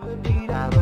Ba-dee-da, ba-dee-da,